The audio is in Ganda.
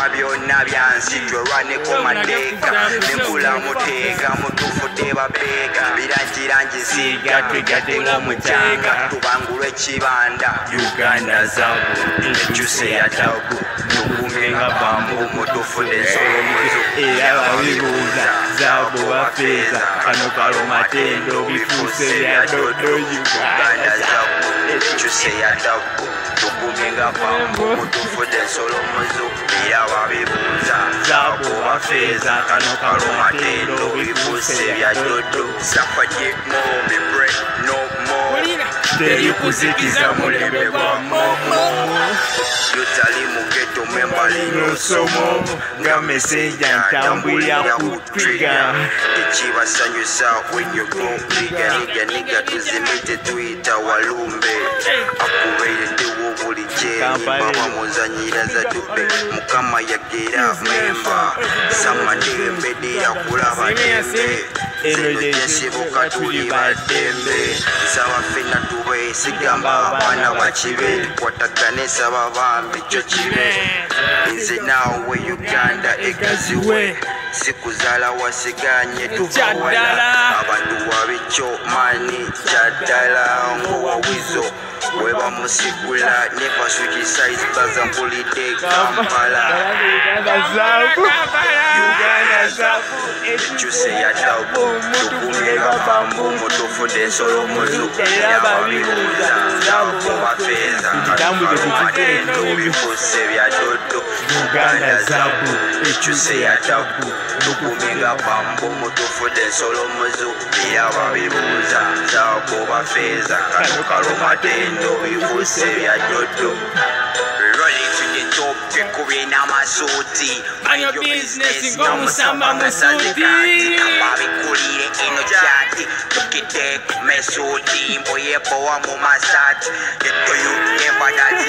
kuba byonna byansiddwe lwaneko mateeka nenkula muteeka mutufu tebabeeka biragira njisiiga twegadde ng'omukyanga tubangulwa ekibanda uganda zabu ekyuse yatagu tungume nga bambu mutufu nezolomuzo era babibuuza zabu bafeeza kano kalomatendo bifuuse bya dodo uganda zabu ekyuse yatagu tungume nga bambu mutufu nezolomuzo bafeeza kano kalomatendo bifuuse bya dodo safadye mo bibre no more. Teri kuzikiza mulembe gwa momo yotali mugeto mwembali nosomo nga mesenja ntambulira ku twiga tekibasanyusa wenyogoiganiganiga tuzimite tuyita walumbe. Kyeri baba muzanyira za dube mukama yagera memba samadembedera kulaba dembe zino gyensibuka tuli baddembe nsaba ffenna tube sigamba abaana bakibe kwatagane saba bambi kyo kibe. Nze naawe uganda egaziwe sikuzaala wasiganye tubawala abantu wabikyo mani kyaddala ngowawizo webamusigula nebasukisaizi bazampulidde kampala. Ekyuse yadabu tukumira bambu mutufudde ensolo muzu yababibuuza zabu. bafeeza katumatendo bifuse bya dodo. Uganda zabu. ekyuse yadabu tukumira bambu mutufudde ensolo muzu yababibuuza faces I can look around and know you would say I don't know Running to the top, decorating my suit Mind your business, igual um samba musuti Babikulire ino chati Tukite mesuti. Mboye boa mumasati Get to you, never that's